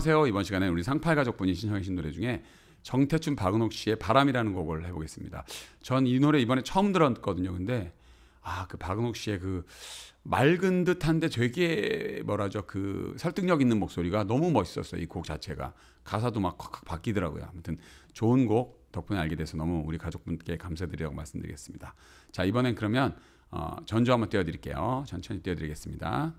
안녕하세요. 이번 시간에 우리 상팔 가족분이 신청하신 노래 중에 정태춘 박은옥 씨의 바람이라는 곡을 해보겠습니다. 전 이 노래 이번에 처음 들었거든요. 근데 아 그 박은옥 씨의 그 맑은 듯한데 되게 뭐라죠 그 설득력 있는 목소리가 너무 멋있었어요. 이 곡 자체가 가사도 막 콱콱 바뀌더라고요. 아무튼 좋은 곡 덕분에 알게 돼서 너무 우리 가족분께 감사드리라고 말씀드리겠습니다. 자 이번엔 그러면 어, 전주 한번 띄워드릴게요. 천천히 띄워드리겠습니다.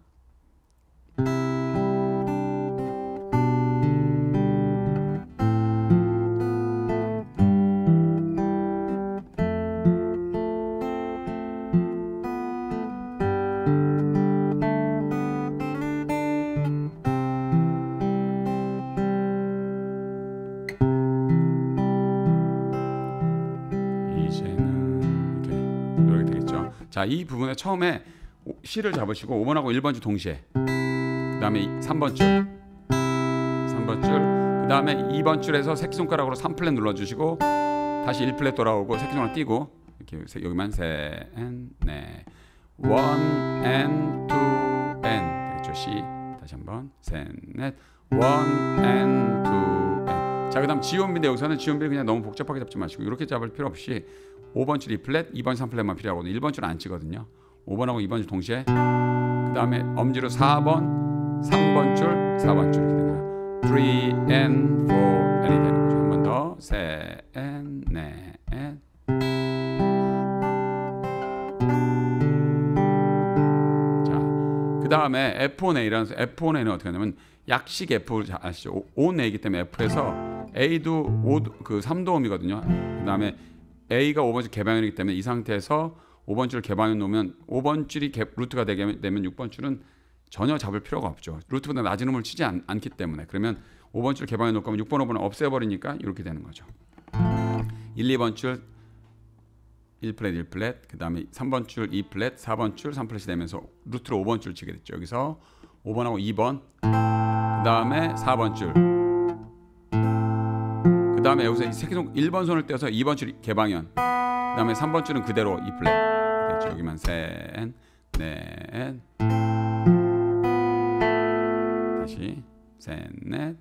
자, 이 부분에 처음에 오- C를 잡으시고 5번하고 1번 줄 동시에 그 다음에 3번 줄 3번 줄 그 다음에 2번 줄에서 새끼손가락으로 3플랫 눌러 주시고 다시 1플랫 돌아오고 새끼손가락 띄고 이렇게 세- 여기만 셋넷 one and two and 되겠죠. C 다시 한번 셋넷 one and two and 자 그다음 지원비인데 여기서는 지원비 그냥 너무 복잡하게 잡지 마시고 이렇게 잡을 필요 없이 5번 줄 2플랫, 2번 3플랫만 필요하거든요. 1번 줄은 안 치거든요. 5번하고 2번 줄 동시에 그 다음에 엄지로 4번, 3번 줄, 4번 줄 이렇게 거예요. 3 and 4 and이 되는 거죠. 한 번 더. 셋, and, 넷, 다음에 F1A라는 F1A는 어떻게 하냐면 약식 F 잘 아시죠? 5A이기 때문에 F에서 A도 5, 그 3도음이거든요. 그 다음에 A가 5번 줄 개방현이기 때문에 이 상태에서 5번 줄 개방현 놓으면 5번 줄이 개, 루트가 되게 되면 6번 줄은 전혀 잡을 필요가 없죠. 루트보다 낮은 음을 치지 않, 않기 때문에 그러면 5번 줄 개방해 놓을 거면 6번, 5번은 없애버리니까 이렇게 되는 거죠. 1, 2번 줄 1플랫, 1플랫, 그 다음에 3번 줄 2플랫, 4번 줄 3플랫이 되면서 루트로 5번 줄 치게 됐죠. 여기서 5번하고 2번, 그 다음에 4번 줄, 그 다음에 여기서 이 새끼손 1번 손을 떼서 2번 줄 개방현, 그 다음에 3번 줄은 그대로 2fret 됐죠. 여기만 셋, 넷, 다시 셋, 넷.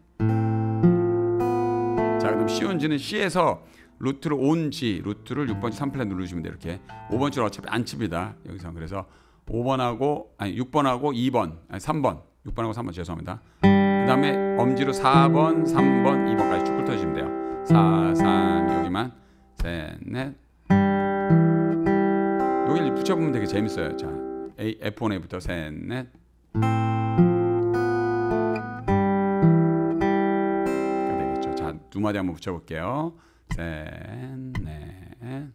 자, 그다음 C on G는 C에서 루트를 on G, 루트를 6번 줄 3fret 누르시면 돼요. 이렇게 5번 줄 어차피 안 칩니다. 여기서 그래서 5번하고 아니 6번하고 2번, 아니 3번, 6번하고 3번 죄송합니다. 그 다음에 엄지로 4번, 3번, 2번까지 쭉 훑어주시면 돼요. 4, 3 여기만 셋, 넷. 여기 붙여보면 되게 재밌어요. 자, A, F1A부터 셋, 넷. 가 되겠죠. 자, 두 마디 한번 붙여볼게요. 셋, 넷.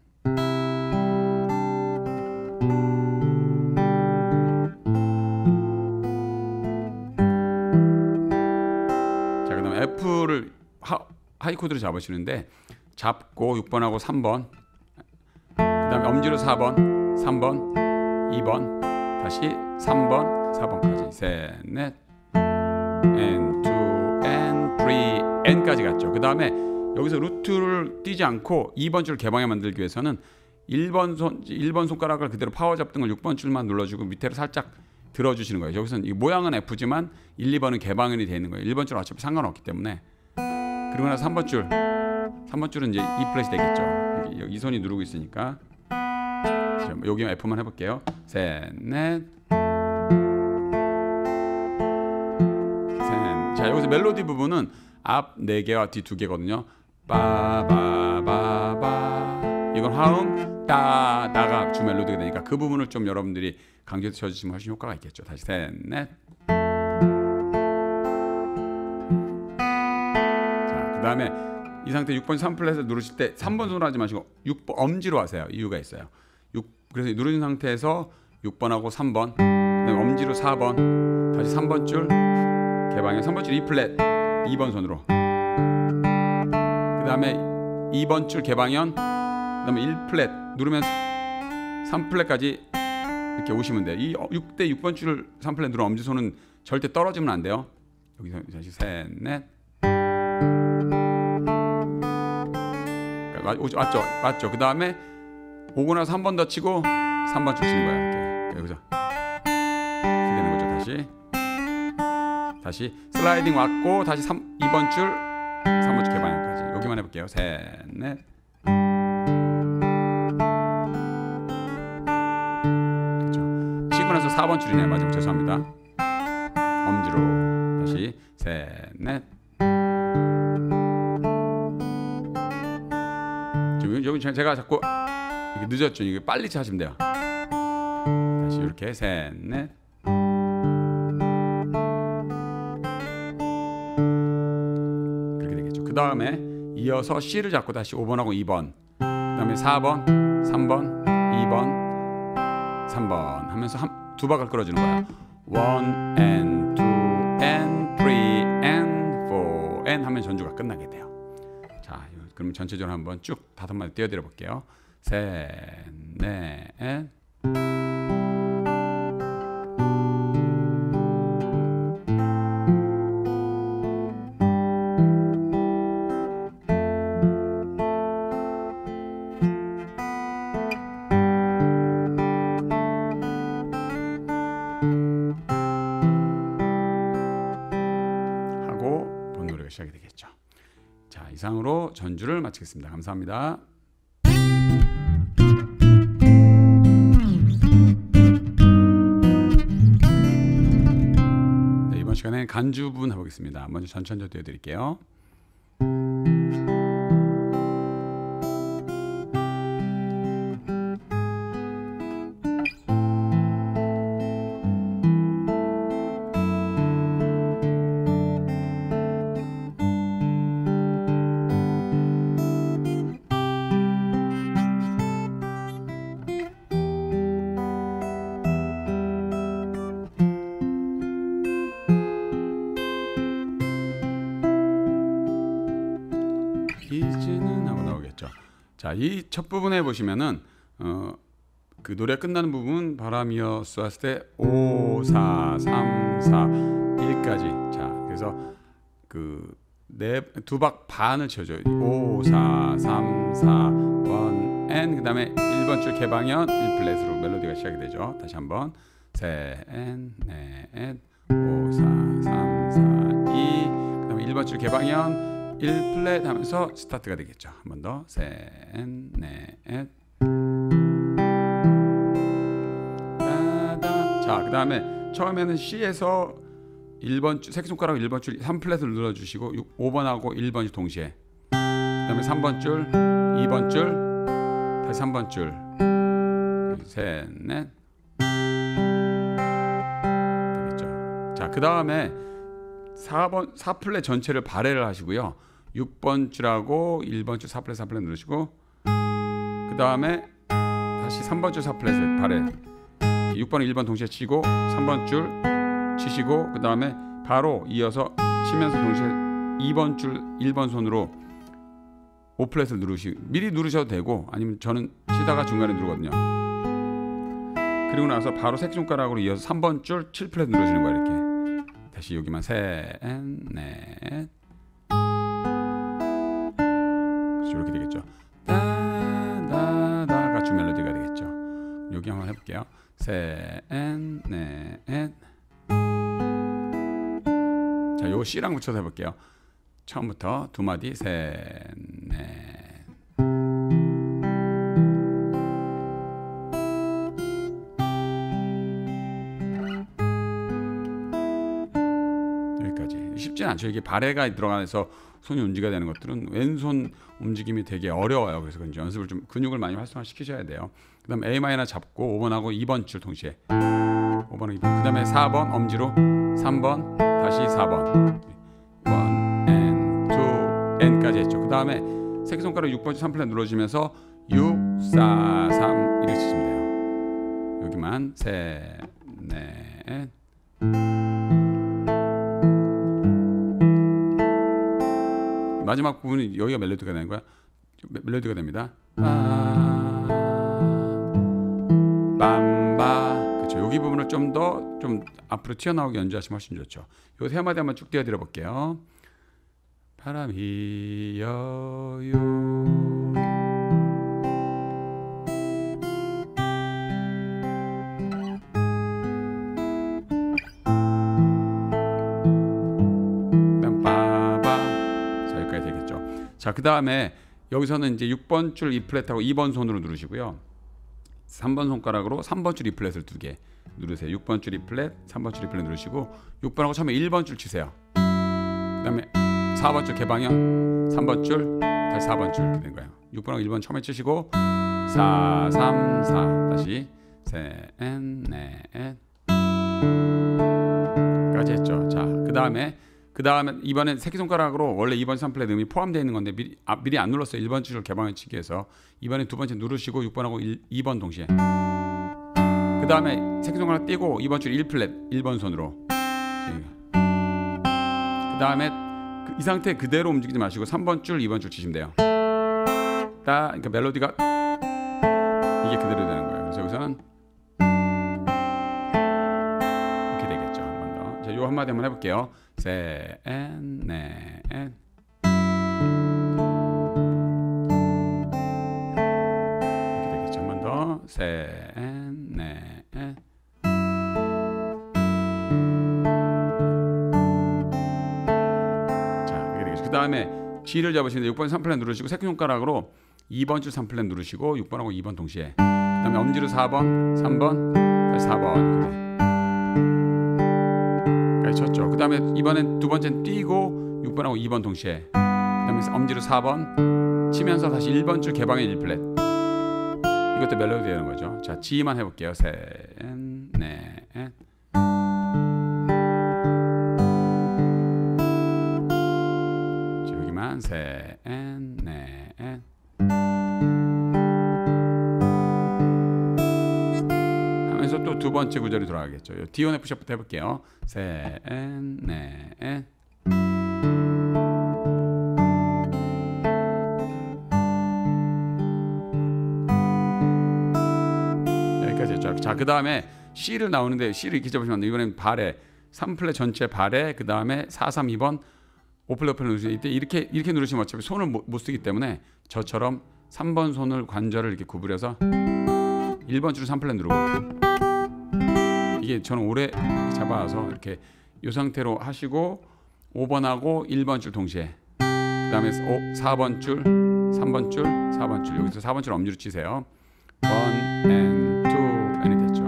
자, 그다음 F를 하, 하이 코드로 잡으시는데 잡고 6번하고 3번. 그다음에 엄지로 4번, 3번, 2번, 다시 3번, 4번까지 셋, 넷, and two, and three, and까지 갔죠. 그 다음에 여기서 루트를 띄지 않고 2번 줄 개방에 만들기 위해서는 1번 손 1번 손가락을 그대로 파워 잡던 걸 6번 줄만 눌러주고 밑으로 살짝 들어주시는 거예요. 여기서는 이 모양은 F지만 1, 2번은 개방현이 되는 거예요. 1번 줄은 어차피 상관없기 때문에 그리고 나서 3번 줄 3번 줄은 이제 2 fret이 되겠죠. 여기, 이 손이 누르고 있으니까 자, 여기 F만 해볼게요. 셋, 넷, 셋. 자 여기서 멜로디 부분은 앞네 개와 뒤두 개거든요. 빠바바바바 이건 화음 따 다가 주 멜로디가 되니까 그 부분을 좀 여러분들이 강조해서 쳐주시면 훨씬 효과가 있겠죠. 다시 셋, 넷. 자, 그 다음에 이 상태 6번 3플랫을 누르실 때 3번 손으로 하지 마시고 6번 엄지로 하세요. 이유가 있어요. 6, 그래서 누르는 상태에서 6번하고 3번, 그다음에 엄지로 4번, 다시 3번 줄 개방해 3번 줄 2플랫 2번 손으로. 그다음에 2번 줄 개방현, 그다음에 1플랫 누르면서 3플랫까지 이렇게 오시면 돼요. 이 6대 6번 줄 3플랫 누르 엄지 손은 절대 떨어지면 안 돼요. 여기서 다시 셋, 넷. 맞- 오죠? 맞죠? 맞죠? 그 다음에 오고 나서 한 번 더 치고 3번 줄 치는 거야. 이렇게 여기서 이렇게 되는 거죠. 다시 다시 슬라이딩 왔고 다시 3, 2번 줄 3번 줄 개방 여기만 해볼게요. 셋, 넷. 그렇죠. 치고 나서 4번 줄이네요. 마지막 죄송합니다. 엄지로 다시 셋, 넷. 여기 제가 자꾸 늦었죠. 이게 빨리 하시면 돼요. 다시 이렇게 셋, 넷. 그 다음에 이어서 C를 잡고 다시 5번하고 2번, 그 다음에 4번, 3번, 2번, 3번 하면서 한, 두 박을 끌어주는 거예요. One and two and three and four and 하면 전주가 끝나게 돼요. 자, 그럼 전체적으로 한번 쭉 다섯 마디 띄워드려 볼게요. 셋, 넷. 노래가 시작이 되겠죠. 자, 이상으로 전주를 마치겠습니다. 감사합니다. 네, 이번 시간에 간주분 해보겠습니다. 먼저 전천조 띄워드릴게요. 이제는 하고 나오겠죠. 자, 이 첫 부분에 보시면은 어, 그 노래 끝나는 부분 바람이어 쏘았을 때 5, 4, 3, 4, 1까지. 자, 그래서 그 네 두 박 반을 쳐줘요. 5, 4, 3, 4, 1, N 그 다음에 1번 줄 개방현 1플랫으로 멜로디가 시작이 되죠. 다시 한번 셋, 넷, 5, 4, 3, 4, 2 그 다음에 1번 줄 개방현 1플랫 하면서 스타트가 되겠죠. 한 번 더. 셋, 넷. 자, 그다음에 처음에는 C에서 1번 줄 새끼손가락 1번 줄 3플랫을 눌러 주시고 5번하고 1번이 동시에. 그다음에 3번 줄, 2번 줄, 다시 3번 줄. 셋, 넷. 그다음에 4번 4플랫 전체를 발해를 하시고요. 6번 줄하고 1번 줄 4플랫 4플랫 누르시고 그 다음에 다시 3번 줄 4플랫을 발해 6번 1번 동시에 치고 3번 줄 치시고 그 다음에 바로 이어서 치면서 동시에 2번 줄 1번 손으로 5플랫을 누르시 미리 누르셔도 되고 아니면 저는 치다가 중간에 누르거든요. 그리고 나서 바로 새끼손가락으로 이어서 3번 줄 7플랫 누르시는 거예요 이렇게. 다시 여기만 셋, 넷. 이렇게 되겠죠. 다다다가 주 멜로디가 되겠죠. 여기 한번 해볼게요. 셋, 넷. 자, 요 C랑 붙여서 해볼게요. 처음부터 두 마디 셋, 쉽진 않죠. 이게 발해가 들어가서 손이 움직여야 되는 것들은 왼손 움직임이 되게 어려워요. 그래서 그런지 연습을 좀 근육을 많이 활성화시키셔야 돼요. 그다음 A 마이너 잡고 5번하고 2번 줄 동시에 5번 2번 그다음에 4번 엄지로 3번 다시 4번 1 and 2 and까지 했죠. 그다음에 새끼손가락 6번 줄 3플랫 눌러주면서 6 4 3 이렇게 치시면 돼요. 여기만 셋 넷. 마지막 부분이 여기가 멜로디가 되는 거야. 멜로디가 됩니다. 아, 빰바 그렇죠. 여기 부분을 좀더좀 앞으로 튀어나오게 연주하시면 훨씬 좋죠. 요세 마디 한번 쭉 띄워드려 볼게요. 바람이 여요. 자, 그 다음에 여기서는 이제 6번 줄 2 fret하고 2번 손으로 누르시고요. 3번 손가락으로 3번 줄 2 fret을 두 개 누르세요. 6번 줄 2 fret, 3번 줄 2 fret 누르시고 6번하고 처음에 1번 줄 치세요. 그 다음에 4번 줄 개방현, 3번 줄, 다시 4번 줄 이렇게 된 거예요. 6번하고 1번 처음에 치시고 4, 3, 4 다시 셋, 넷 까지 했죠. 자, 그 다음에 그 다음에 이번엔 새끼 손가락으로 원래 2번 삼플의 음이 포함되어 있는 건데 미리, 아, 미리 안 눌렀어요. 1번 줄을 개방을 치기 위해서 이번에 두 번째 누르시고 6번하고 1, 2번 동시에 그 다음에 새끼 손가락 띄고 2번 줄 1플랫 1번 손으로 그 다음에 그, 이 상태 그대로 움직이지 마시고 3번 줄 2번 줄 치시면 돼요. 따 그러니까 멜로디가 이게 그대로 되는 거예요. 그래서 여기서는 이렇게 되겠죠. 한 번 더. 자, 요 한마디 한번 해볼게요. 셋, 넷, 이렇게 되겠죠. 한번 더. 셋, 넷. 자, 이렇게 되겠죠. 그 다음에 G를 잡으시는데 6번 3플랫 누르시고 새끼 손가락으로 2번 줄 3플랫 누르시고 6번하고 2번 동시에 그 다음에 엄지로 4번, 3번, 다시 4번 까지 쳤죠. 그 다음에 이번엔 두 번째는 뛰고 6번하고 2번 동시에 그 다음에 엄지로 4번 치면서 다시 1번 줄 개방의 1플랫 이것도 멜로디 되는 거죠. 자, G만 해볼게요. 셋, 넷, 자, 여기만 셋, 또 두 번째 구절이 돌아가겠죠. D1 F 샵부터 해볼게요. 셋, 넷, 여기까지 했죠. 자, 그 다음에 C를 나오는데 C를 이렇게 잡으시면. 이번엔 발에 3플랫 전체 발에 그 다음에 4, 3, 2번 오플레플 누르시면 이때 이렇게 이렇게 누르시면 어차피 손을 못, 못 쓰기 때문에 저처럼 3번 손을 관절을 이렇게 구부려서 1번 줄을 3플랫 누르고 이게 저는 오래 잡아서 이렇게 이 상태로 하시고 5번하고 1번 줄 동시에 그 다음에 4번 줄 3번 줄 4번 줄. 여기서 4번 줄 엄지로 치세요. 1 and 2 and이 됐죠.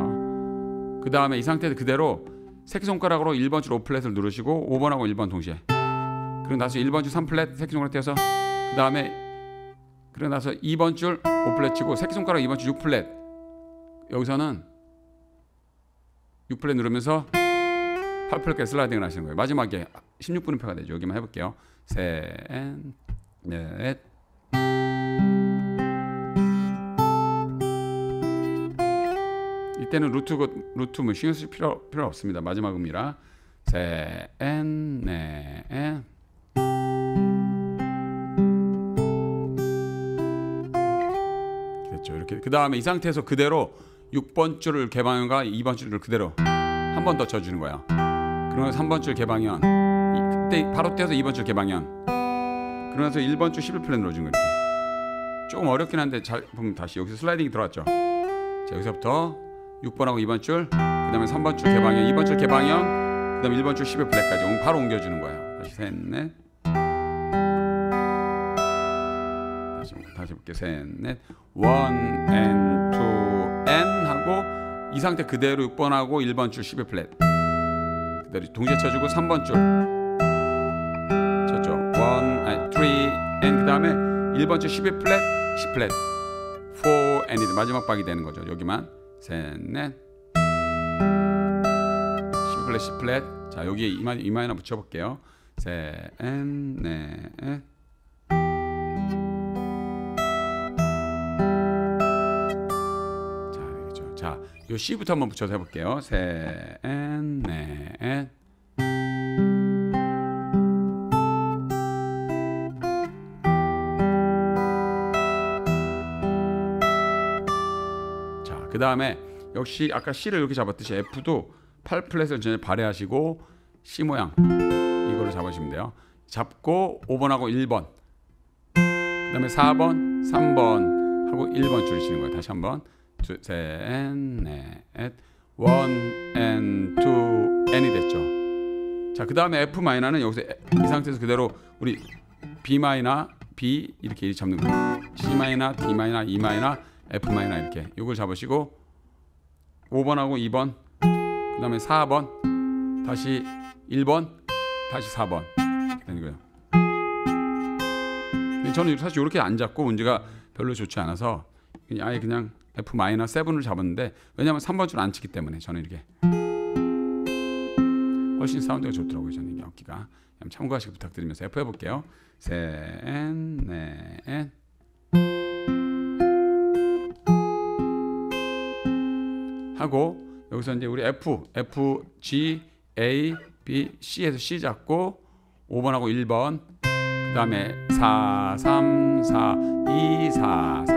그 다음에 이 상태 그대로 새끼손가락으로 1번 줄 5플랫을 누르시고 5번하고 1번 동시에. 그리고 나서 1번 줄 3플랫 새끼손가락 떼서 그 다음에 그리고 나서 2번 줄 5플랫 치고 새끼손가락 2번 줄 6플랫. 여기서는 6플랫 누르면서 8플랫까지 슬라이딩을 하시는 거예요. 마지막에 16분음표가 되죠. 여기만 해볼게요. 셋, 넷, 이때는 루트 루트 뭐 신경 쓸 필요 필요 없습니다. 마지막 음이라 셋, 넷, 됐죠. 이렇게 그 다음에 이 상태에서 그대로 6번 줄을 개방현과 2번 줄을 그대로 한 번 더 쳐주는 거예요. 그러면 3번 줄 개방현 그때 바로 떼서 2번 줄 개방현 그러면서 1번 줄 11플랜 넣어준 거 이렇게 조금 어렵긴 한데 잘 보면 다시 여기서 슬라이딩이 들어왔죠. 자 여기서부터 6번하고 2번 줄, 그 다음에 3번 줄 개방형, 2번 줄 개방형, 그 다음에 1번 줄 10의 플랫까지 바로 옮겨주는 거예요. 다시 셋, 넷. 다시, 볼게요. 셋, 넷. 원, 하고 이 상태 그대로 6번하고 1번 줄 10의 플랫. 그대로 동시에 쳐주고 3번 줄. 쳤죠. 원, 아니, three, and 그 다음에 1번 줄 10의 플랫, 10 플랫. four, and이 마지막 박이 되는 거죠. 여기만. 셋, 넷. C 플랫, C 플랫. 자, 여기에 이마, 이마 하나 붙여볼게요. 셋, 넷. 요 C부터 한번 붙여서 해볼게요. 셋, 넷. 그 다음에 역시 아까 C를 이렇게 잡았듯이 F도 8플랫을 전혀 발휘하시고 C 모양 이거를 잡으시면 돼요. 잡고 5번하고 1번 그 다음에 4번, 3번 하고 1번 줄이시는 거예요. 다시 한번 둘, 셋, 넷, 원, and, two, n이 됐죠. 자, 그 다음에 F 마이너는 여기서 이 상태에서 그대로 우리 B 마이너 B 이렇게 잡는 거예요. C 마이너, D 마이너, E 마이너, F 마이너 이렇게 이걸 잡으시고 5번하고 2번 그 다음에 4번 다시 1번 다시 4번 이렇게 되는 거예요. 저는 사실 이렇게 안 잡고 운지가 별로 좋지 않아서 아예 그냥 F 마이너 7을 잡았는데 왜냐면 3번 줄 안 치기 때문에 저는 이렇게 훨씬 사운드가 좋더라고요. 저는 이게 악기가 참고하시기 부탁드리면서 F 해볼게요. 셋, 넷. 하고 여기서 이제 우리 F, F, G, A, B, C에서 C 잡고 5번하고 1번 그 다음에 4, 3, 4, 2, 4, 3,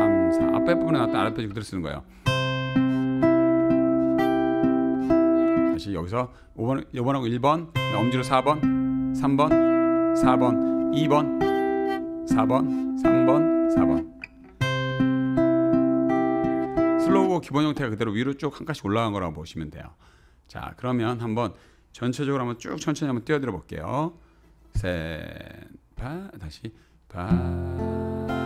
4 앞에 부분에 나왔던 아랫배 그대로 쓰는 거예요. 다시 여기서 5번, 5번하고 1번 엄지로 4번, 3번, 4번, 2번, 4번, 3번, 4번 slow 기본 형태가 그대로 위로 쭉 한 칸씩 올라간 거라고 보시면 돼요. 자, 그러면 한번 전체적으로 한번 쭉 천천히 한번 띄워드려 볼게요. 셋, 바, 다시 바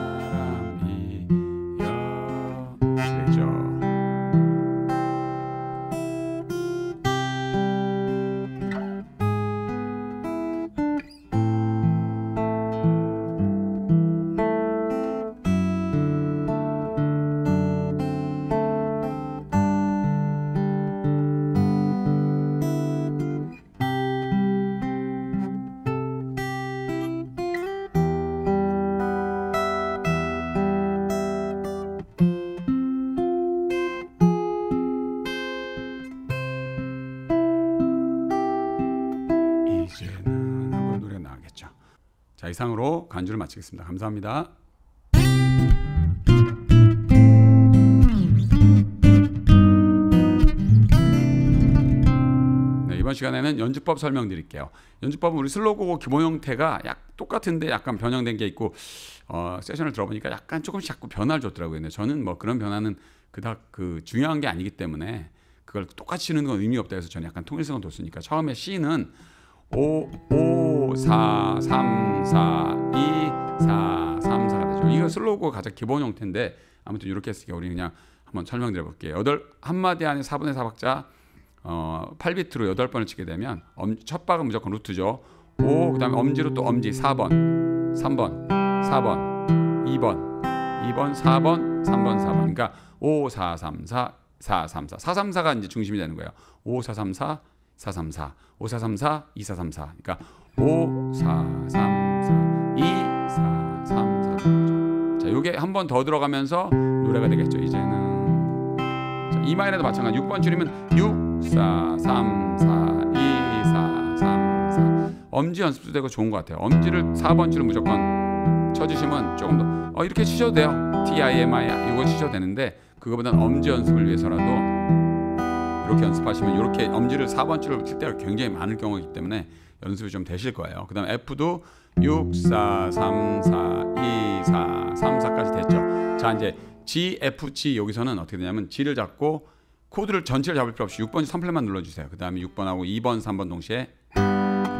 자 이상으로 간주를 마치겠습니다. 감사합니다. 네, 이번 시간에는 연주법 설명드릴게요. 연주법은 우리 슬로고 기본 형태가 약 똑같은데 약간 변형된 게 있고 어, 세션을 들어보니까 약간 조금씩 자꾸 변화를 줬더라고요. 근데 저는 뭐 그런 변화는 그닥 그 중요한 게 아니기 때문에 그걸 똑같이 치는 건 의미 없다 해서 저는 약간 통일성을 뒀으니까 처음에 C는 5, 5, 4, 3, 4, 2, 4, 3, 4가 되죠. 이거 슬로우가 가장 기본 형태인데 아무튼 이렇게 했으니까 우리 그냥 한번 설명드려 볼게요. 여덟 한 마디 안에 4분의 4박자 어, 8비트로 8번을 치게 되면 엄, 첫 박은 무조건 루트죠. 5 그다음에 엄지로 또 엄지 4번, 3번, 4번, 2번, 2번, 4번, 3번, 4번. 그러니까 5, 4, 3, 4, 4, 3, 4. 4, 3, 4가 이제 중심이 되는 거예요. 5, 4, 3, 4, 4, 3, 4, 5, 4, 3, 4, 2, 4, 3, 4. 그러니까 5, 4, 3, 4, 2, 4, 3, 4. 자, 요게 한 번 더 들어가면서 노래가 되겠죠. 이제는 자, 이 마이너도 마찬가지. 6번 줄이면 6, 4, 3, 4, 2, 4, 3, 4. 엄지 연습도 되고 좋은 것 같아요. 엄지를 4번 줄은 무조건 쳐주시면 조금 더 어, 이렇게 치셔도 돼요. T I M I 이거 치셔도 되는데 그거보다는 엄지 연습을 위해서라도 이렇게 연습하시면 이렇게 엄지를 4번 줄을 칠 때가 굉장히 많을 경우이기 때문에 연습이 좀 되실 거예요. 그다음 F도 6, 4, 3, 4, 2, 4, 3, 4까지 됐죠. 자 이제 G, F, G 여기서는 어떻게 되냐면 G를 잡고 코드를 전체를 잡을 필요 없이 6번 3플랫만 눌러 주세요. 그 다음에 6번하고 2번, 3번 동시에 그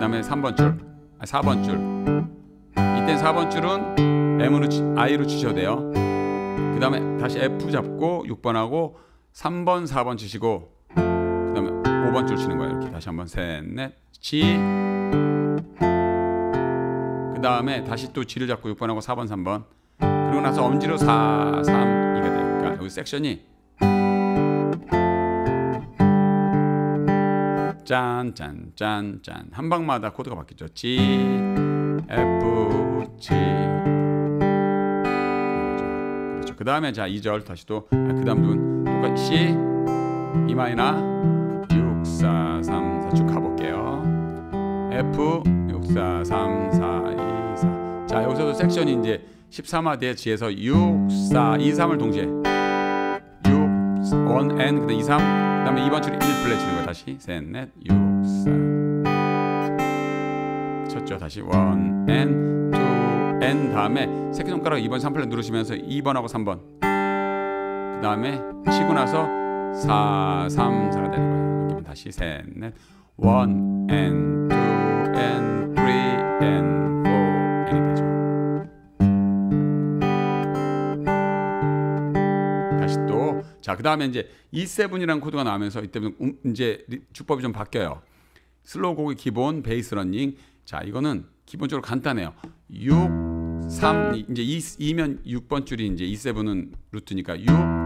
다음에 3번 줄, 아, 4번 줄. 이때 4번 줄은 M으로 치, I로 치셔도 돼요. 그 다음에 다시 F 잡고 6번하고 3번, 4번 치시고 그 다음에 5번 줄 치는 거예요. 이렇게 다시 한번 셋, 넷, G. 그 다음에 다시 또 G를 잡고 6번하고 4번, 3번. 그리고 나서 엄지로 4, 3 이게 돼요. 그러니까 여기 섹션이 짠, 짠, 짠, 짠. 한 방마다 코드가 바뀌죠. G, F, G. 그 다음에 자 2절 다시 또 그 다음 부분 똑같이 E 마이너 6, 4, 3, 4 쭉 가볼게요. F 6, 4, 3, 4, 2, 4. 자 여기서도 섹션이 이제 13화대에 G에서 6, 4, 2, 3을 동시에 6, 1, N 그다음 2, 3 그다음에 2번 줄이 1 플랫 치는 거예요. 다시 셋, 넷, 6, 4 쳤죠. 다시 1, N, 2, N 다음에 새끼손가락 2번 3플랫 누르시면서 2번하고 3번 그 다음에 치고 나서 4, 3, 4가 되는 거예요. 여기면 다시 셋, 넷. 1 and 2 and 3 and 되죠. 다시 또 자, 그다음에 이제 E7이라는 코드가 나오면서 이때부터 음, 이제 주법이 좀 바뀌어요. slow 고고 기본 베이스 러닝. 자, 이거는 기본적으로 간단해요. 6 3 이제 2, 면 6번 줄이 이제 E7은 루트니까 6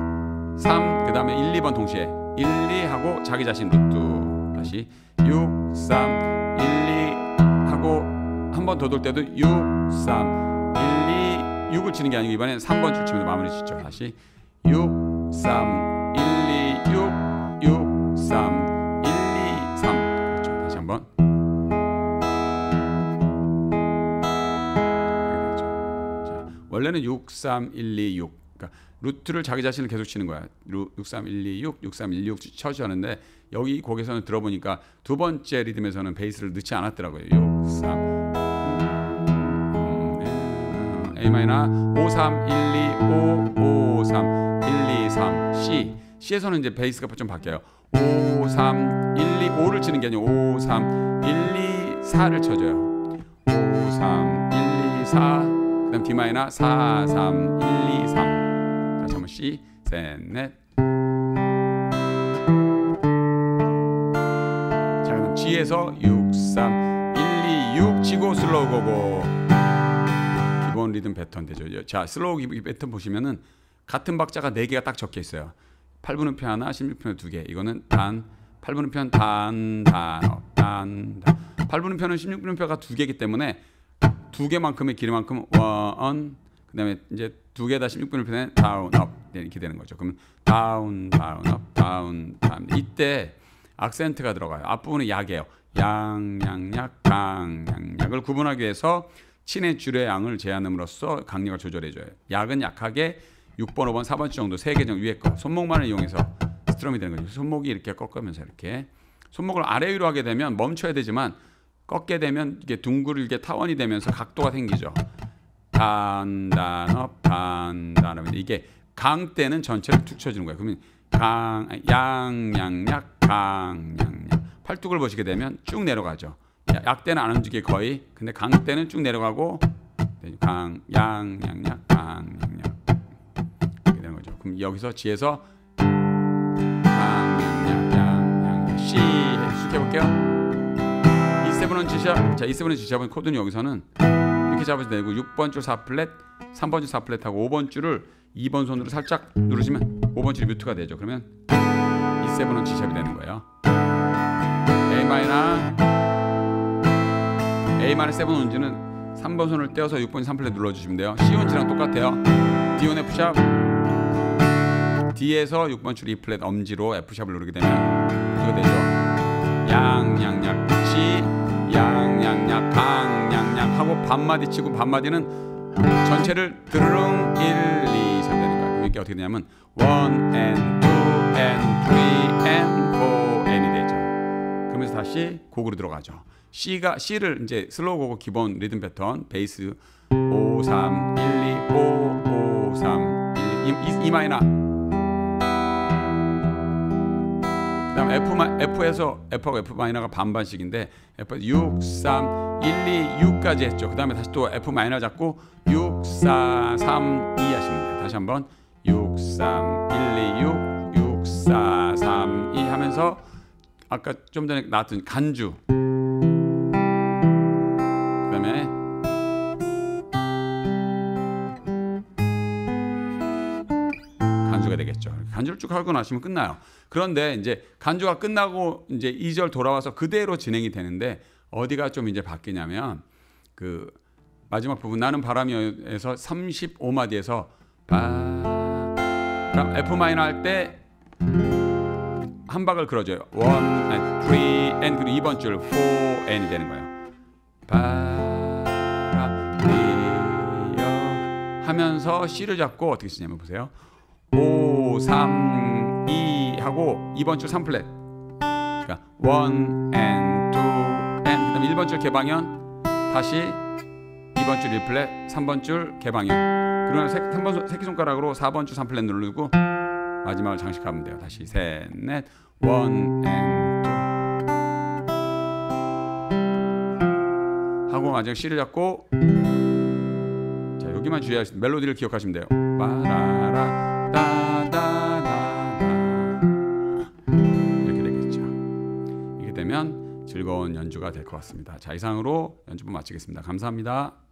3 그다음에 1, 2번 동시에 1, 2 하고 자기 자신 루트 다시 6 3 1, 2 하고 한 번 더 돌 때도 6 3 1, 2 6을 치는 게 아니고 이번엔 3번 줄 치면서 마무리 짓죠. 다시 6 3 1, 2 6 6 3 1, 2 3 그렇죠. 다시 한번. 자, 원래는 6 3 1, 2 6 그러니까 루트를 자기 자신을 계속 치는 거야. 루, 6 3 1, 2 6 6 3 1, 2 6 쳐주 하는데 여기 곡에서는 들어보니까 두 번째 리듬에서는 베이스를 넣지 않았더라고요. 6 3 음, A 마이너 5 3 1 2 5 5 3 1 2 3 C C에서는 이제 베이스가 좀 바뀌어요. 5 3 1 2 5를 치는 게 아니고 5 3 1 2 4를 쳐줘요. 5 3 1 2 4 그다음 D 마이너 4 3 1 2 3 C 셋넷 자 그럼 G에서 6 3 1 2 6 치고 slow 고고 기본 리듬 패턴 되죠. 자 slow 기- 패턴 보시면은 같은 박자가 네 개가 딱 적혀 있어요. 8분음표 하나, 16분음표 두 개. 이거는 단 8분음표는 down, down, up, down, down. 8분음표는 16분음표가 두 개이기 때문에 두 개만큼의 길이만큼 one, 그 다음에 이제 두 개 다 16분음표는 down, up 이렇게 되는 거죠. 그러면 down, down, up, down, down. 이때 악센트가 들어가요. 앞부분은 약이에요. 약, 약, 약, 강, 약, 약을 구분하기 위해서 치는 줄의 양을 제한함으로써 강약을 조절해줘요. 약은 약하게 6번, 5번, 4번 정도 세개 정도 위에 거 손목만을 이용해서 strum이 되는 거죠. 손목이 이렇게 꺾으면서 이렇게 손목을 아래 위로 하게 되면 멈춰야 되지만 꺾게 되면 이게 둥글게 타원이 되면서 각도가 생기죠. 단단업 단단업 이게 강 때는 전체를 툭 쳐주는 거예요. 그러면 강 양 양 약 강 양 약 팔뚝을 보시게 되면 쭉 내려가죠. 야- 약 때는 안 움직여 거의. 근데 강 때는 쭉 내려가고 강 양 양 약 강 양 약 이렇게 되는 거죠. 그럼 여기서 지에서 양양양 C 쭉 해볼게요. E seven on G sharp 자, 이 세븐은 G샵은 코드는 여기서는 이렇게 잡으셔도 되고 6번 줄 4fret, 3번 줄 4fret하고 5번 줄을 2번 손으로 살짝 누르시면 5번 줄이 mute가 되죠. 그러면 이 세븐은 G샵이 되는 거예요. A 마이너 A 마이너 세븐 온지는 3번 손을 떼어서 6번 3fret 눌러주시면 돼요. C on G랑 똑같아요. D on F sharp D에서 6번 줄 2 fret 엄지로 F 샵을 누르게 되면 이거 되죠. 약약약 C 약약약 강약약 하고 반마디 치고 반마디는 전체를 드르릉 1 2 3 되는 이게 어떻게 되냐면 1 and 2 and 3 and 4 and이 되죠. 그러면서 다시 곡으로 들어가죠. C가 C를 이제 slow 고고 기본 리듬 패턴 베이스 5 3 1 2 5 5 3 1 2 E 마이너 그다음 F 마, F에서 F하고 F 마이너가 반반씩인데 F 6 3 1 2 6까지 했죠. 그다음에 다시 또 F 마이너 잡고 6 4 3 2 하시면 돼요. 다시 한번 6 3 1 2 6 6 4 3 2 하면서 아까 좀 전에 나왔던 간주 그다음에 간주가 되겠죠. 간주를 쭉 하고 나시면 끝나요. 그런데 이제 간주가 끝나고 이제 2절 돌아와서 그대로 진행이 되는데 어디가 좀 이제 바뀌냐면 그 마지막 부분 나는 바람이에서 35마디에서 바 F 마이너 할 때 한 박을 그려줘요. 1 and 3 and 그리고 2번 줄 4 and이 되는 거예요. 바람이여 하면서 C를 잡고 어떻게 쓰냐면 보세요. 5 3 2 하고 2번 줄 3fret. 그러니까 1 and 2 and 그다음에 1번 줄 개방현 다시 2번 줄 1fret, 3번 줄 개방현. 그러면 세, 번 새끼손가락으로 4번 줄 3fret 누르고 마지막을 장식하면 돼요. 다시 셋, 넷, one, and, two. 하고 마지막 C를 잡고 자 여기만 주의하시면 멜로디를 기억하시면 돼요. 빠라라 따다다다 이렇게 되겠죠. 이렇게 되면 즐거운 연주가 될 것 같습니다. 자 이상으로 연주 마치겠습니다. 감사합니다.